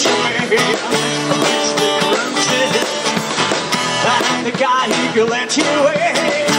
I'm the guy who can let you in.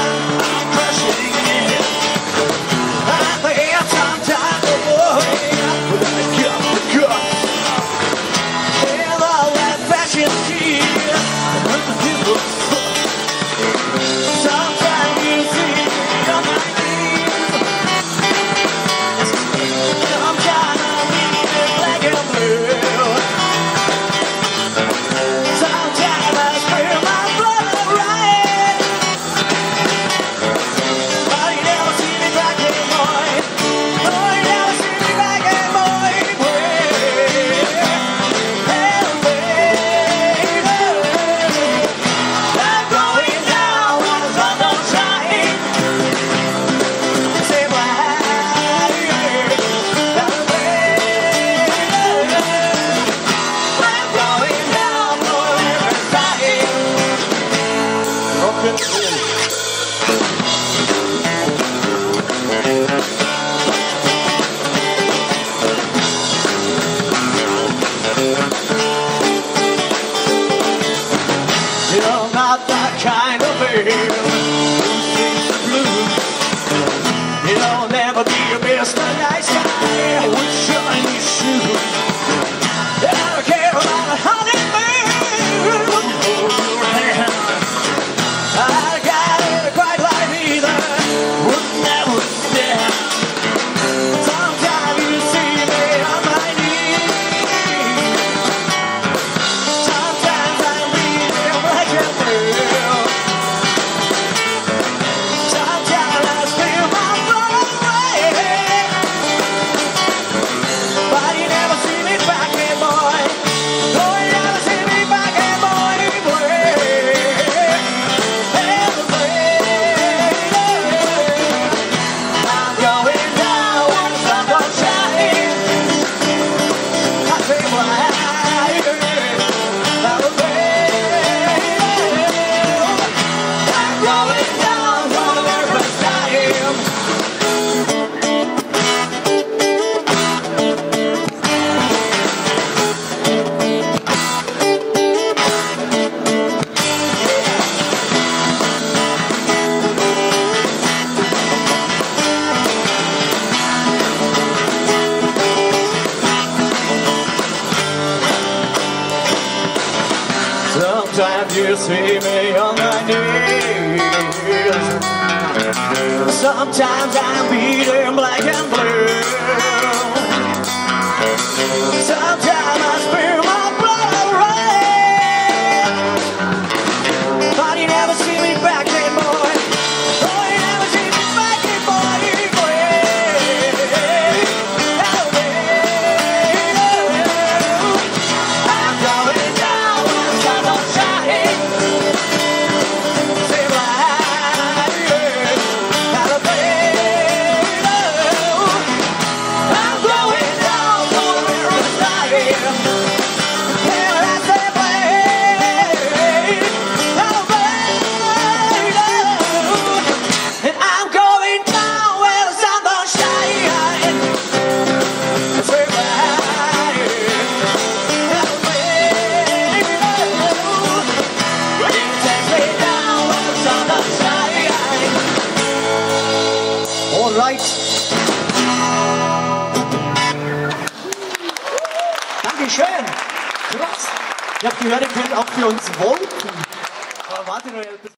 You're not that kind of baby. Sometimes you see me on my knees. Sometimes I'm beating black and blue. Sometimes I spill my Dankeschön. Krass. Ich habe gehört, ihr könnt auch für uns voten. Aber warte noch,